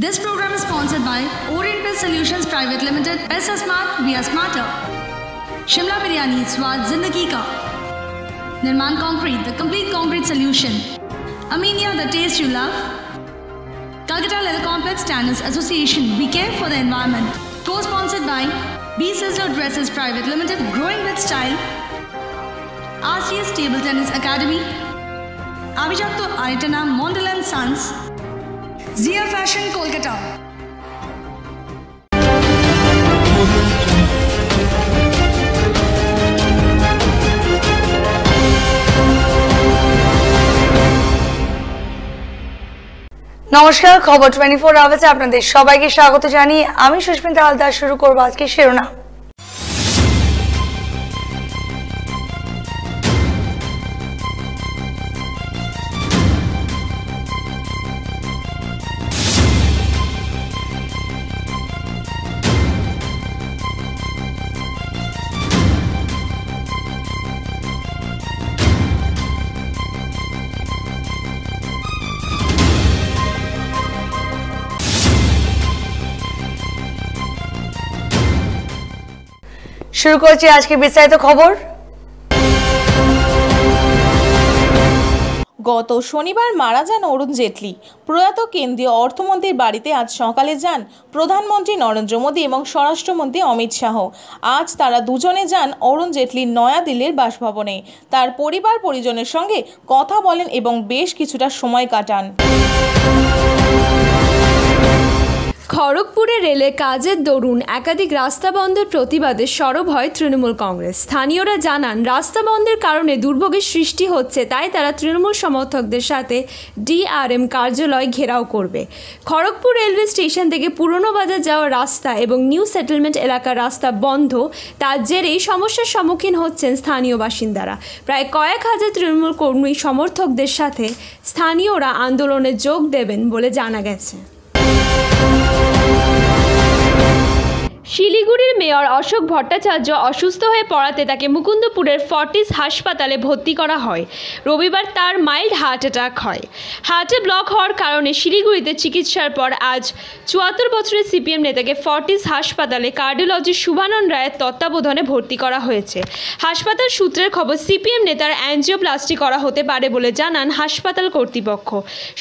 This program is sponsored by Orient Solutions Private Limited. Pesa Smart, we are smarter. Shimla Biryani, Swad Zindagi Ka. Nirman Concrete, the complete concrete solution. Aminia, the taste you love. Calcutta Leather Complex Tennis Association, we care for the environment. Co-sponsored by B Sizzler Dresses Private Limited, growing with style. RCS Table Tennis Academy. Abhijato Aitana Mondal and Sons. Zia Fashion Kolkata. নমস্কার, খবর twenty four আওয়ার্সে আপনাদের সবাইকে স্বাগত জানিয়ে আমি সুস্মিতা হালদার, শুরু করব আজকে শিরোনাম শুরু করছি আজকে বিস্তারিত খবর। গত শনিবার মারা যান অরুণ জেটলি। প্রয়াত কেন্দ্রীয় অর্থমন্ত্রীর বাড়িতে আজ সকালে যান প্রধানমন্ত্রী নরেন্দ্র মোদী এবং স্বরাষ্ট্রমন্ত্রী অমিত শাহ। আজ তারা দুজনে যান অরুণ জেটলির নয়াদিল্লির বাসভবনে। তার পরিবার পরিজনের সঙ্গে কথা বলেন এবং বেশ কিছুটা সময় কাটান। খড়গপুরে রেলে কাজের দরুন একাধিক রাস্তা বন্ধের প্রতিবাদে সরব হয় তৃণমূল কংগ্রেস। স্থানীয়রা জানান, রাস্তা বন্ধের কারণে দুর্ভোগের সৃষ্টি হচ্ছে, তাই তারা তৃণমূল সমর্থকদের সাথে ডিআরএম কার্যালয় ঘেরাও করবে। খড়গপুর রেলওয়ে স্টেশন থেকে পুরনো বাজার যাওয়ার রাস্তা এবং নিউ সেটেলমেন্ট এলাকার রাস্তা বন্ধ, তার জেরেই সমস্যার সম্মুখীন হচ্ছেন স্থানীয় বাসিন্দারা। প্রায় কয়েক হাজার তৃণমূল কর্মী সমর্থকদের সাথে স্থানীয়রা আন্দোলনে যোগ দেবেন বলে জানা গেছে। শিলিগুড়ির মেয়র অশোক ভট্টাচার্য অসুস্থ হয়ে পড়াতে তাকে মুকুন্দপুরের ফর্টিস হাসপাতালে ভর্তি করা হয়। রবিবার তার মাইল্ড হার্ট অ্যাটাক হয়। হার্টে ব্লক হওয়ার কারণে শিলিগুড়িতে চিকিৎসার পর আজ চুয়াত্তর বছরের সিপিএম নেতাকে ফর্টিস হাসপাতালে কার্ডিওলজি শুভানন রায়ের তত্ত্বাবধানে ভর্তি করা হয়েছে। হাসপাতাল সূত্রের খবর, সিপিএম নেতার অ্যাঞ্জিওপ্লাস্টি করা হতে পারে বলে জানান হাসপাতাল কর্তৃপক্ষ।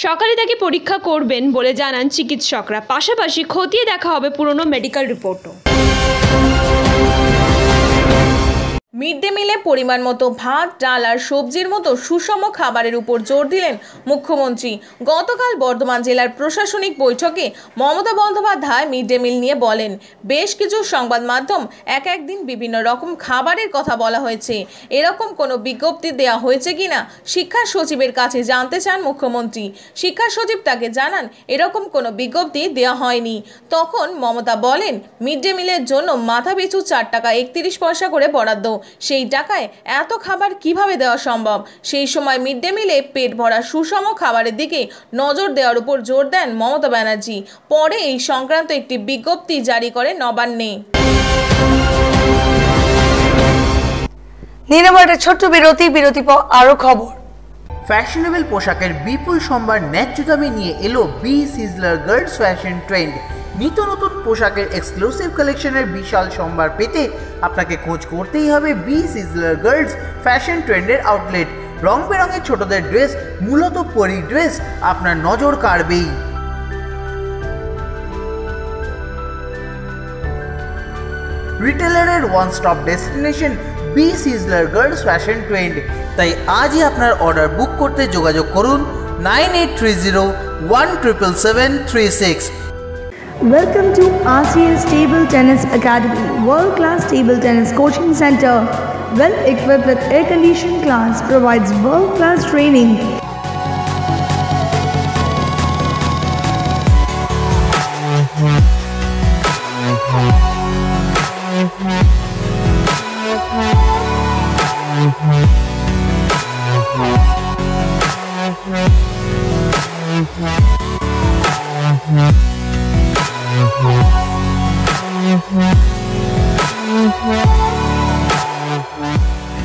সকালে তাকে পরীক্ষা করবেন বলে জানান চিকিৎসকরা। পাশাপাশি খতিয়ে দেখা হবে পুরনো মেডিকেল রিপোর্টও। Yeah. মিড ডে মিলে পরিমাণ মতো ভাত, ডাল আর সবজির মতো সুষম খাবারের উপর জোর দিলেন মুখ্যমন্ত্রী। গতকাল বর্ধমান জেলার প্রশাসনিক বৈঠকে Mamata Bandyopadhyay mid day meal নিয়ে বলেন, বেশ কিছু সংবাদ মাধ্যম এক একদিন বিভিন্ন রকম খাবারের কথা বলা হয়েছে। এরকম কোনো বিজ্ঞপ্তি দেওয়া হয়েছে কিনা শিক্ষা সচিবের কাছে জানতে চান মুখ্যমন্ত্রী। শিক্ষা সচিব তাকে জানান, এরকম কোনো বিজ্ঞপ্তি দেওয়া হয়নি। তখন মমতা বলেন, মিড ডে মিলের জন্য মাথা পিছু চার টাকা একত্রিশ পয়সা করে বরাদ্দ। সেই টাকায় এত খাবার কীভাবে দেওয়া সম্ভব? সেই সময় মিড ডে মিলে পেট ভরা সুষম খাবারের দিকে নজর দেওয়ার উপর জোর দেন মমতা ব্যানার্জি। পরে এই সংক্রান্ত একটি বিজ্ঞপ্তি জারি করে নবান্নে। নিয়ে নেব একটা ছোট্ট বিরতি বিরতি পর আরও খবর। ফ্যাশনেবল পোশাকের বিপুল সম্ভার ন্যায্য দামে নিয়ে এলো B sizzler girls fashion trend নিত্য নতুন পোশাকের এক্সক্লুসিভ কালেকশনের বিশাল সম্ভার পেতে আপনাকে খোঁজ করতেই হবে বি সিজলার গার্লস ফ্যাশন ট্রেন্ডের আউটলেট রং বেরঙের ছোটদের ড্রেস মূলত পরি ড্রেস আপনার নজর কাড়বেই। রিটেলারের one stop destination B sizzler girls fashion trend তাই আজই আপনার অর্ডার বুক করতে যোগাযোগ করুন। Nine eight three zero one triple seven three six. Welcome to RCS Table Tennis Academy, world class table tennis coaching center. Well equipped with air conditioned class, provides world class training.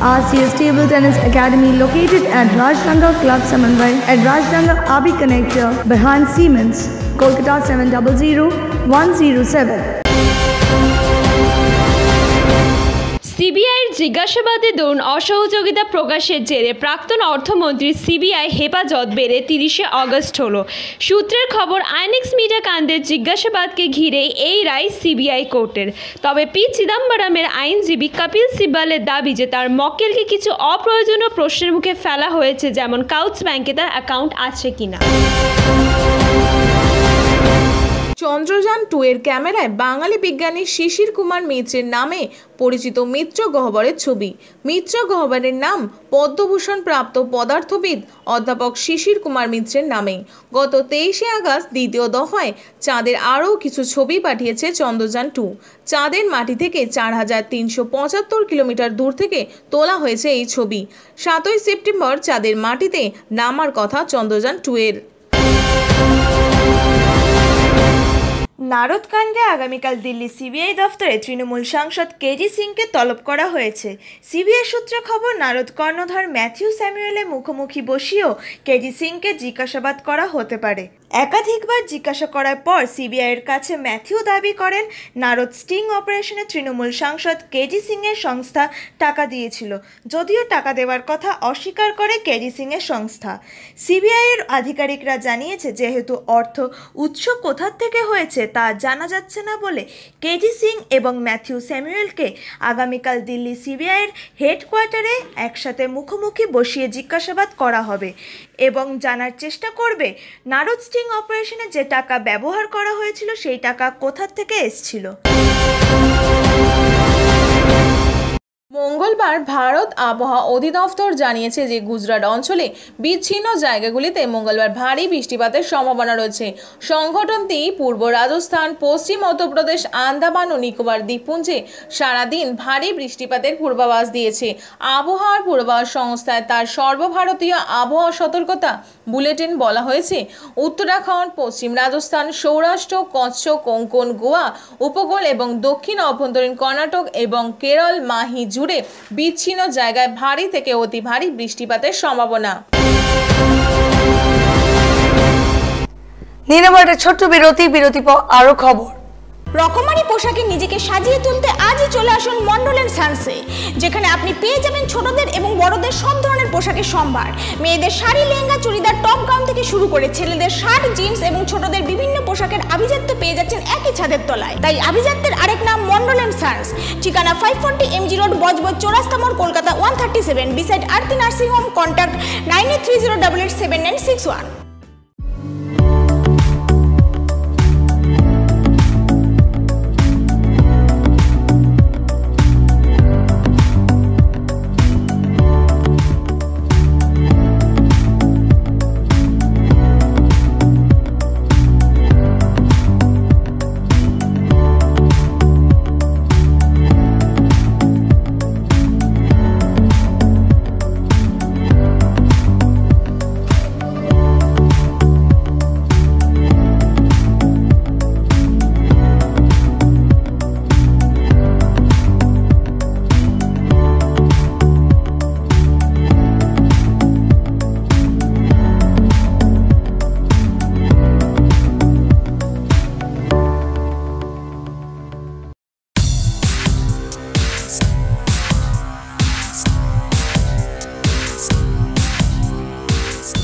RCS Table Tennis Academy located at Rajnanga Club Samanvay at Rajnanga Abi Connector behind Siemens, Kolkata 700107. CBI জিজ্ঞাসাবাদে অসহযোগিতা প্রকাশের জেরে প্রাক্তন অর্থমন্ত্রী CBI হেফাজত বেড়ে তিরিশে August হলো। সূত্রের খবর আইনেক্স মিডিয়া কাণ্ডের জিজ্ঞাসাবাদকে ঘিরে এই রায় সিবিআই কোর্টের। তবে পি চিদম্বরমের আইনজীবী কপিল সিব্বালের দাবি যে তার মক্কেলকে কিছু অপ্রয়োজনীয় প্রশ্নের মুখে ফেলা হয়েছে, যেমন কাউচ ব্যাংকে তার অ্যাকাউন্ট আছে কিনা। চন্দ্রযান টু এর ক্যামেরায় বাঙালি বিজ্ঞানী শিশির কুমার মিত্রের নামে পরিচিত মিত্র গহ্বরের ছবি। মিত্র গহ্বরের নাম পদ্মভূষণ প্রাপ্ত পদার্থবিদ অধ্যাপক শিশির কুমার মিত্রের নামে। গত তেইশে আগস্ট দ্বিতীয় দফায় চাঁদের আরও কিছু ছবি পাঠিয়েছে চন্দ্রযান টু। চাঁদের মাটি থেকে চার হাজার তিনশো পঁচাত্তর কিলোমিটার দূর থেকে তোলা হয়েছে এই ছবি। সাতই সেপ্টেম্বর চাঁদের মাটিতে নামার কথা চন্দ্রযান টু এর। নারদকাণ্ডে আগামীকাল দিল্লি সিবিআই দফতরে তৃণমূল সাংসদ কেজি সিংকে তলব করা হয়েছে। সিবিআই সূত্রে খবর, নারদ কর্ণধর ম্যাথিউ স্যামুয়েলের মুখোমুখি বসিয়েও কেজি সিংকে জিজ্ঞাসাবাদ করা হতে পারে। একাধিকবার জিজ্ঞাসা করার পর সিবিআইয়ের কাছে ম্যাথিউ দাবি করেন, নারদ স্টিং অপারেশনে তৃণমূল সাংসদ কেজি সিংয়ের সংস্থা টাকা দিয়েছিল। যদিও টাকা দেওয়ার কথা অস্বীকার করে কেজি সিংয়ের সংস্থা। সিবিআইয়ের আধিকারিকরা জানিয়েছে, যেহেতু অর্থ উৎস কোথা থেকে হয়েছে তা জানা যাচ্ছে না বলে কেজি সিং এবং ম্যাথিউ স্যামুয়েলকে আগামীকাল দিল্লি সিবিআইয়ের হেডকোয়ার্টারে একসাথে মুখোমুখি বসিয়ে জিজ্ঞাসাবাদ করা হবে। এবং জানার চেষ্টা করবে। নারদ স্টিং অপারেশনে যে টাকা ব্যবহার করা হয়েছিল, সেই টাকা কোথার থেকে এসছিল? মঙ্গলবার ভারত আবহাওয়া অধিদপ্তর জানিয়েছে যে গুজরাট অঞ্চলে বিচ্ছিন্ন জায়গাগুলিতে মঙ্গলবার ভারী বৃষ্টিপাতের সম্ভাবনা রয়েছে। সংগঠনটি পূর্ব রাজস্থান, পশ্চিম মধ্যপ্রদেশ, আন্দামান ও নিকোবর দ্বীপপুঞ্জে সারাদিন ভারী বৃষ্টিপাতের পূর্বাভাস দিয়েছে। আবহাওয়ার পূর্বাভাস সংস্থায় তার সর্বভারতীয় আবহাওয়া সতর্কতা বুলেটিন বলা হয়েছে। উত্তরাখণ্ড, পশ্চিম রাজস্থান, সৌরাষ্ট্র কচ্ছ কোঙ্কন, গোয়া, উপকূল এবং দক্ষিণ অভ্যন্তরীণ কর্ণাটক এবং কেরল, মাহি জুড়ে বিচ্ছিন্ন জায়গায় ভারী থেকে অতি ভারী বৃষ্টিপাতের সম্ভাবনা। নিয়ে ছোট্ট বিরতি বিরতি পর আরও খবর। রকমারি পোশাকে নিজেকে সাজিয়ে তুলতে আজই চলে আসুন মন্ডল অ্যান্ড সানসে, যেখানে আপনি পেয়ে যাবেন ছোটদের এবং বড়দের সব ধরনের পোশাকের সম্ভার। মেয়েদের শাড়ি, লেহেঙ্গা, চুড়িদার, টপ গাউন থেকে শুরু করে ছেলেদের শার্ট, জিন্স এবং ছোটদের বিভিন্ন পোশাকের আভিজাত্য পেয়ে যাচ্ছেন একই ছাদের তলায়। তাই আভিজাত্যের আরেক নাম মন্ডল অ্যান্ড সানস। ঠিকানা five forty MG road Budge Budge, চৌরাস্তা মোড়, Kolkata one thirty seven beside Arati nursing home contact nine eight three zero double eight seven nine six one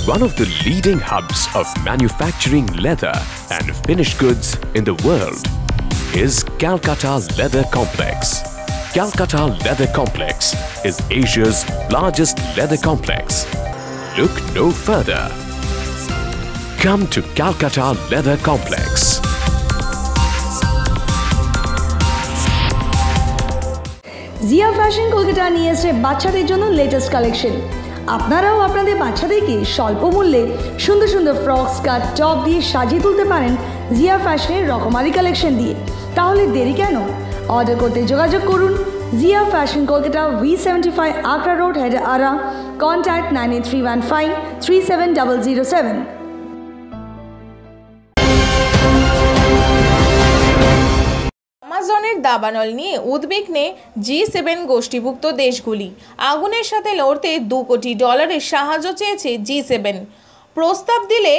one of the leading hubs of manufacturing leather and finished goods in the world is Calcutta Leather Complex. Calcutta Leather Complex is Asia's largest leather complex. Look no further. Come to Calcutta Leather Complex. Zia fashion Kolkata নিয়ে এসেছে বাচ্চাদের জন্য latest collection আপনারাও আপনাদের বাচ্চাদেরকে স্বল্প মূল্যে সুন্দর সুন্দর ফ্রক স্কার্ট টপ দিয়ে সাজিয়ে তুলতে পারেন জিয়া ফ্যাশনের রকমারি কালেকশন দিয়ে। তাহলে দেরি কেন? অর্ডার করতে যোগাযোগ করুন Zia fashion Kolkata V seventy five Akra road, head আরা contact nine eight three one five three seven double zero seven আমাজনের দাবানল নিয়ে উদ্বিগ্নে জি সেভেন গোষ্ঠীভুক্ত দেশগুলি। আগুনের সাথে লড়তে দু কোটি ডলারের সাহায্য চেয়েছে জি সেভেন। প্রস্তাব দিলে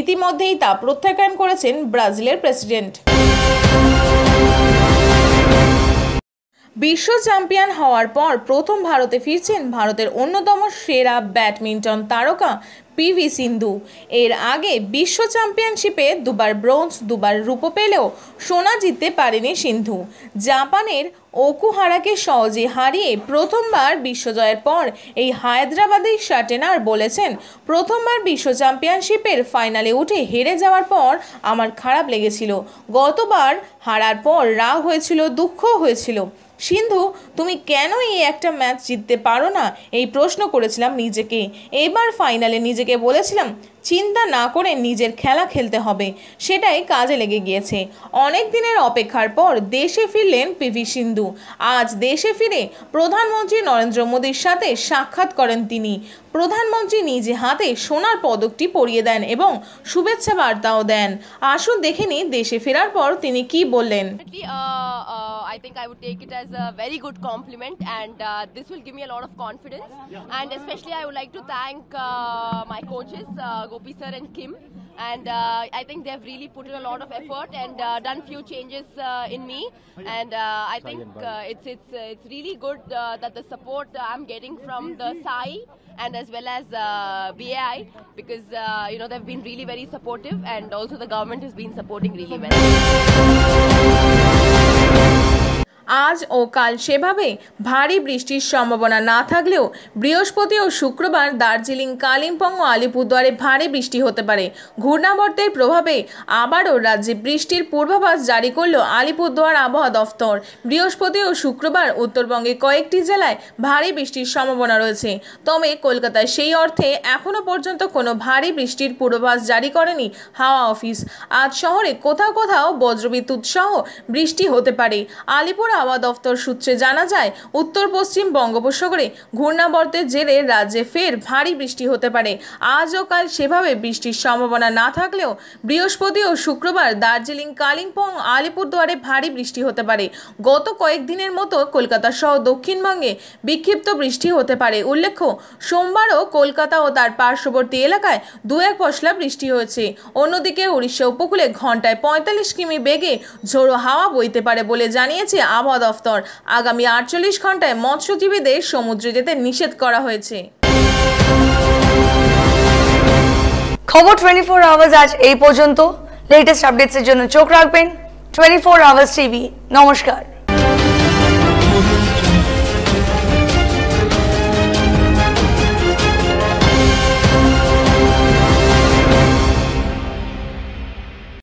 ইতিমধ্যেই তা প্রত্যাখ্যান করেছেন ব্রাজিলের প্রেসিডেন্ট। বিশ্ব চ্যাম্পিয়ন হওয়ার পর প্রথম ভারতে ফিরছেন ভারতের অন্যতম সেরা ব্যাডমিন্টন তারকা পিভি সিন্ধু। এর আগে বিশ্ব চ্যাম্পিয়নশিপে দুবার ব্রোঞ্জ, দুবার রূপো পেলেও সোনা জিততে পারেনি সিন্ধু। জাপানের ওকুহারাকে সহজে হারিয়ে প্রথমবার বিশ্বজয়ের পর এই হায়দ্রাবাদি শাটেনার বলেছেন, প্রথমবার বিশ্ব চ্যাম্পিয়নশিপের ফাইনালে উঠে হেরে যাওয়ার পর আমার খারাপ লেগেছিল। গতবার হারার পর রাগ হয়েছিল দুঃখ হয়েছিল। সিন্ধু তুমি কেন এই একটা ম্যাচ জিততে পারো না? এই প্রশ্ন করেছিলাম নিজেকে। এবার ফাইনালে নিজেকে বলেছিলাম চিন্তা না করে নিজের খেলা খেলতে হবে। সেটাই কাজে লেগে গিয়েছে। অনেক দিনের অপেক্ষার পর দেশে ফিরলেন পিভি সিন্ধু। আজ দেশে ফিরে প্রধানমন্ত্রী নরেন্দ্র মোদীর সাথে সাক্ষাৎ করেন তিনি। প্রধানমন্ত্রী নিজে হাতে সোনার পদকটি পরিয়ে দেন এবং শুভেচ্ছা বার্তাও দেন। আসুন দেখে দেশে ফেরার পর তিনি কি বললেন। Uh, uh, I think I would take it as a very good compliment, and uh, this will give me a lot of confidence. And especially, I would like to thank uh, my coaches, uh, Gopi sir and Kim. And uh, I think they've really put in a lot of effort and uh, done few changes uh, in me. And uh, I think uh, it's it's uh, it's really good uh, that the support I'm getting from the SAI and as well as uh, BAI because uh, you know they've been really very supportive and also the government has been supporting really well. আজ ও কাল সেভাবে ভারী বৃষ্টির সম্ভাবনা না থাকলেও বৃহস্পতি ও শুক্রবার দার্জিলিং, কালিম্পং ও আলিপুরদুয়ারে ভারী বৃষ্টি হতে পারে। ঘূর্ণাবর্তের প্রভাবে আবারও রাজ্যে বৃষ্টির পূর্বাভাস জারি করল আলিপুরদুয়ার আবহাওয়া দফতর। বৃহস্পতি ও শুক্রবার উত্তরবঙ্গে কয়েকটি জেলায় ভারী বৃষ্টির সম্ভাবনা রয়েছে। তবে কলকাতায় সেই অর্থে এখনও পর্যন্ত কোনো ভারী বৃষ্টির পূর্বাভাস জারি করেনি হাওয়া অফিস। আজ শহরে কোথাও কোথাও বজ্রবিদ্যুৎ সহ বৃষ্টি হতে পারে। আলিপুর আবহাওয়া দফতর সূত্রে জানা যায়, উত্তর পশ্চিম বঙ্গোপসাগরে ঘূর্ণাবর্তের জেরে রাজ্যে ফের ভারী বৃষ্টি হতে পারে। আজ ও কাল সেভাবে বৃষ্টির সম্ভাবনা না থাকলেও বৃহস্পতি ও শুক্রবার দার্জিলিং, কালিম্পং, আলিপুরদুয়ারে ভারী বৃষ্টি হতে পারে। গত কয়েকদিনের মতো কলকাতা সহ দক্ষিণবঙ্গে বিক্ষিপ্ত বৃষ্টি হতে পারে। উল্লেখ্য, সোমবারও কলকাতা ও তার পার্শ্ববর্তী এলাকায় দু এক পশলা বৃষ্টি হয়েছে। অন্যদিকে উড়িষ্যা উপকূলে ঘন্টায় পঁয়তাল্লিশ কিমি বেগে ঝোড়ো হাওয়া বইতে পারে বলে জানিয়েছে আবহাওয়া দফতর। আগামী আটচল্লিশ ঘন্টায় মৎস্যজীবীদের সমুদ্রে যেতে নিষেধ করা হয়েছে। খবর টোয়েন্টি ফোর আওয়ার্স আজ এই পর্যন্ত। লেটেস্ট আপডেটসের জন্য চোখ রাখবেন। টোয়েন্টি ফোর আওয়ার্স টিভি নমস্কার।